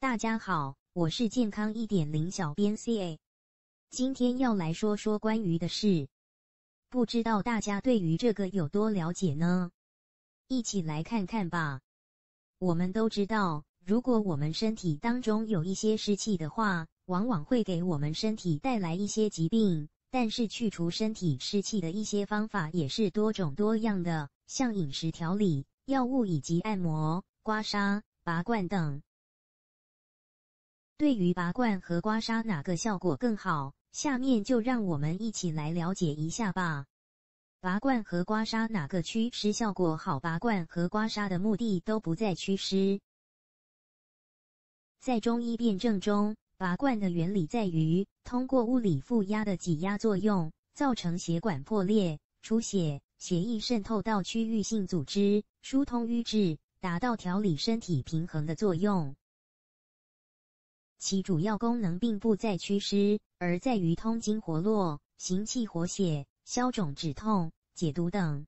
大家好，我是健康一点零小编 C A，今天要来说说关于的事，不知道大家对于这个有多了解呢？一起来看看吧。我们都知道，如果我们身体当中有一些湿气的话，往往会给我们身体带来一些疾病。但是去除身体湿气的一些方法也是多种多样的，像饮食调理、药物以及按摩、刮痧、拔罐等。对于拔罐和刮痧哪个效果更好？下面就让我们一起来了解一下吧。拔罐和刮痧哪个祛湿效果好？拔罐和刮痧的目的都不在祛湿。在中医辨证中，拔罐的原理在于通过物理负压的挤压作用，造成血管破裂、出血，血液渗透到区域性组织，疏通瘀滞，达到调理身体平衡的作用。其主要功能并不在祛湿，而在于通经活络、行气活血、消肿止痛、解毒等。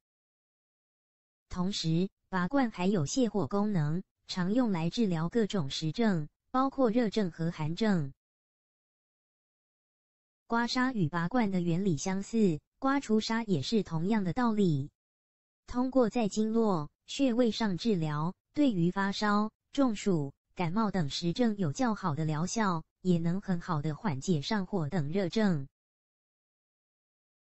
同时，拔罐还有泻火功能，常用来治疗各种实症，包括热症和寒症。刮痧与拔罐的原理相似，刮除痧也是同样的道理。通过在经络、穴位上治疗，对于发烧、中暑。感冒等实症有较好的疗效，也能很好的缓解上火等热症。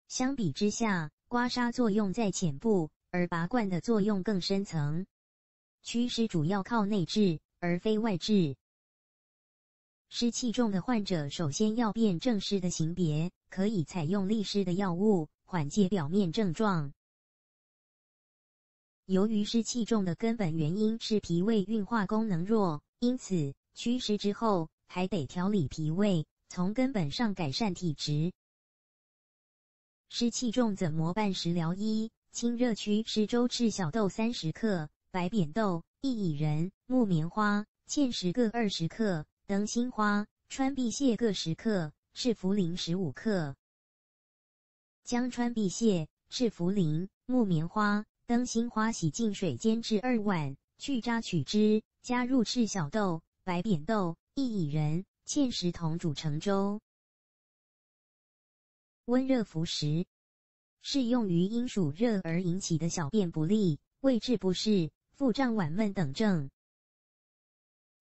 相比之下，刮痧作用在浅部，而拔罐的作用更深层。祛湿主要靠内治，而非外治。湿气重的患者首先要辨证湿的型别，可以采用利湿的药物缓解表面症状。由于湿气重的根本原因是脾胃运化功能弱。因此，祛湿之后还得调理脾胃，从根本上改善体质。湿气重怎么办？食疗一：清热祛湿粥，赤小豆三十克，白扁豆、薏苡仁、木棉花、芡实各二十克，灯心花、川蓖泻各十克，赤茯苓十五克。将川蓖泻、赤茯苓、木棉花、灯心花洗净水煎至二碗，去渣取汁。加入赤小豆、白扁豆、薏苡仁、芡实同煮成粥，温热服食，适用于因暑热而引起的小便不利、胃滞不适、腹胀脘闷等症。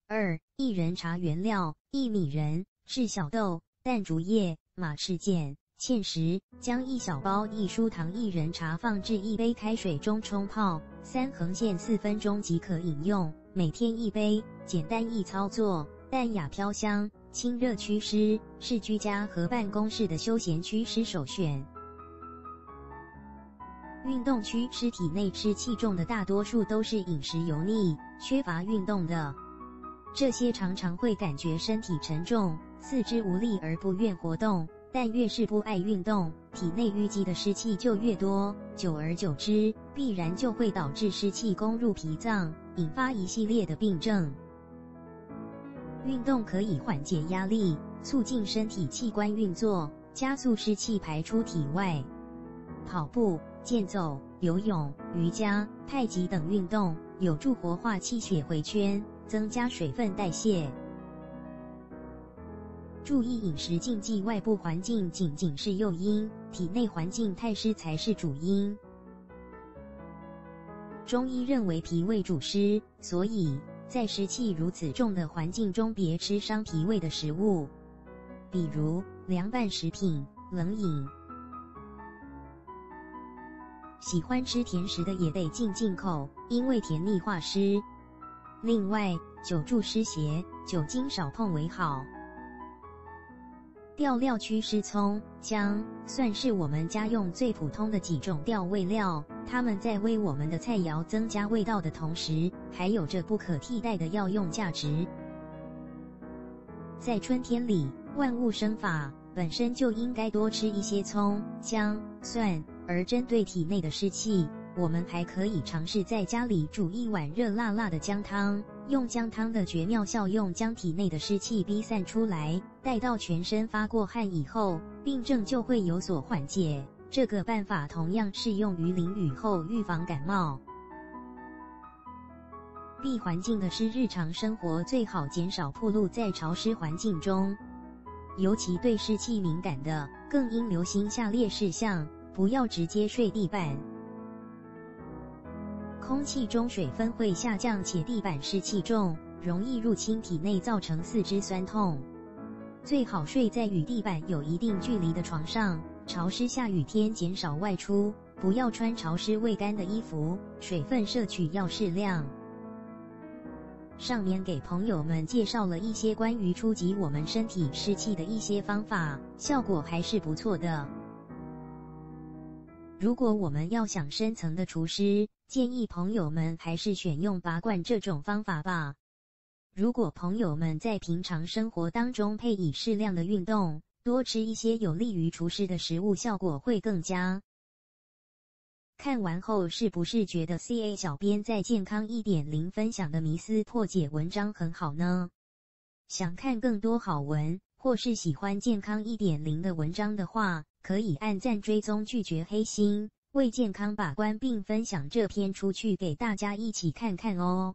二、薏仁茶原料：薏米仁、赤小豆、淡竹叶、马齿苋、芡实。将一小包一舒糖薏仁茶放置一杯开水中冲泡，三横线四分钟即可饮用。每天一杯，简单易操作，淡雅飘香，清热祛湿，是居家和办公室的休闲祛湿首选。运动祛湿体内湿气重的大多数都是饮食油腻、缺乏运动的，这些常常会感觉身体沉重、四肢无力而不愿活动。但越是不爱运动，体内淤积的湿气就越多，久而久之，必然就会导致湿气攻入脾脏，引发一系列的病症。运动可以缓解压力，促进身体器官运作，加速湿气排出体外。跑步、健走、游泳、瑜伽、太极等运动有助活化气血回圈，增加水分代谢。注意饮食禁忌，外部环境仅仅是诱因，体内环境太湿才是主因。中医认为脾胃主湿，所以在湿气如此重的环境中，别吃伤脾胃的食物，比如凉拌食品、冷饮。喜欢吃甜食的也得禁禁口，因为甜腻化湿。另外，久住湿邪，酒精少碰为好。调料区湿：葱、姜、蒜是我们家用最普通的几种调味料，它们在为我们的菜肴增加味道的同时，还有着不可替代的药用价值。在春天里，万物生发，本身就应该多吃一些葱、姜、蒜，而针对体内的湿气。我们还可以尝试在家里煮一碗热辣辣的姜汤，用姜汤的绝妙效用将体内的湿气逼散出来。待到全身发过汗以后，病症就会有所缓解。这个办法同样适用于淋雨后预防感冒。B 环境的是日常生活最好减少暴露在潮湿环境中，尤其对湿气敏感的，更应留心下列事项：不要直接睡地板。空气中水分会下降，且地板湿气重，容易入侵体内，造成四肢酸痛。最好睡在与地板有一定距离的床上。潮湿下雨天减少外出，不要穿潮湿未干的衣服。水分摄取要适量。上面给朋友们介绍了一些关于初级我们身体湿气的一些方法，效果还是不错的。如果我们要想深层的除湿，建议朋友们还是选用拔罐这种方法吧。如果朋友们在平常生活当中配以适量的运动，多吃一些有利于除湿的食物，效果会更佳。看完后是不是觉得 C A 小编在健康一点零分享的迷思破解文章很好呢？想看更多好文，或是喜欢健康一点零的文章的话，可以按赞追踪，拒绝黑心，为健康把关，并分享这篇出去给大家一起看看哦。